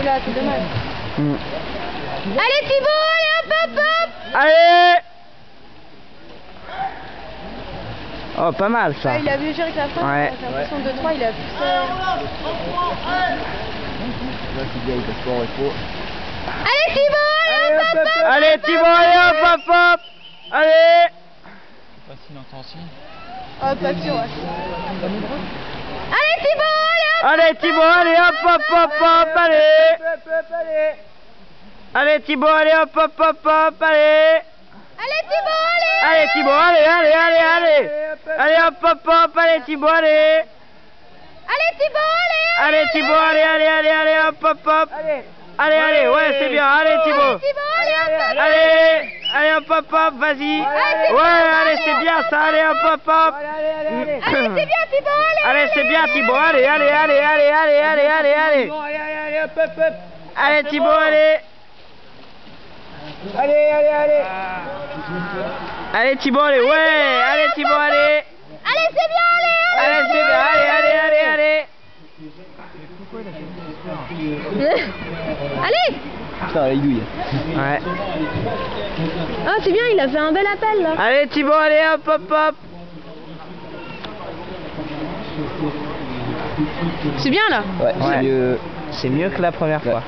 Oula, c'est dommage. Mm. Allez Thibaut, allez hop hop hop Allez Oh, pas mal ça. Ah, Il a mieux géré que la fin, Ouais. j'ai l'impression de 2-3, il a plus... euh, Allez Thibaut, allez hop hop hop Allez Thibaut, allez hop hop hop Allez Facile en tension. Oh, pas sûr, ouais. Allez Thibaut, allez hop Allez Thibaut, allez hop hop hop hop, allez Allez Thibaut, allez hop hop hop hop, allez Allez Thibaut, allez Allez Thibaut, allez, allez, allez, allez Allez hop hop hop, allez Thibaut, allez Allez Thibaut, allez Allez Thibaut, allez, allez, allez, allez, hop hop hop Allez, Allez, allez, ouais, c'est bien. Allez, Thibaut. Allez, allez, hop, hop, hop, vas-y. Ouais, allez, c'est bien ça. Allez, hop, hop, hop. Mm. Allez, c'est bien, Thibaut. Allez, c'est bien, Thibaut. Allez, allez, allez, allez, allez, allez, allez, allez. Allez. Allez, Thibaut, allez. Allez, allez, allez. Allez, ah, Thibaut, allez. Ouais, ah. allez, Thibaut, allez. Allez, c'est bien, allez. Allez, c'est bien, allez, allez, allez, allez. Allez Putain, la douille. Ouais Ah, c'est bien, il a fait un bel appel, là Allez Thibaut, allez, hop hop hop C'est bien, là Ouais, Ouais. c'est mieux. C'est mieux que la première fois